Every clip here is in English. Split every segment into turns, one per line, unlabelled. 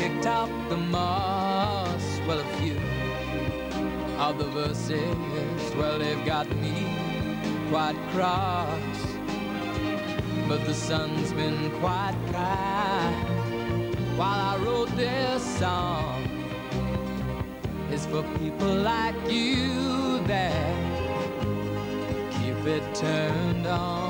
kicked out the moss. Well, a few of the verses, well, they've got me quite cross. But the sun's been quite kind while I wrote this song. It's for people like you that keep it turned on.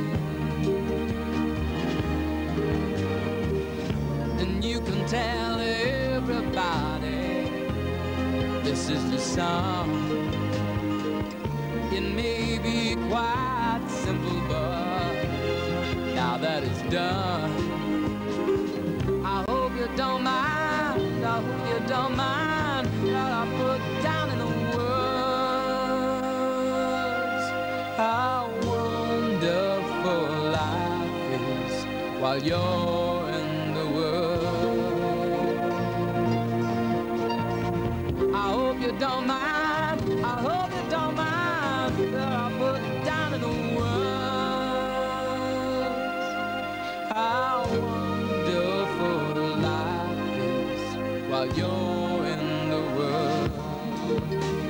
Can tell everybody this is the song. It may be quite simple, but now that it's done, I hope you don't mind. I hope you don't mind that I put down in the words how wonderful life is while you're you don't mind. I hope you don't mind that I put down in the words how wonderful life is while you're in the world.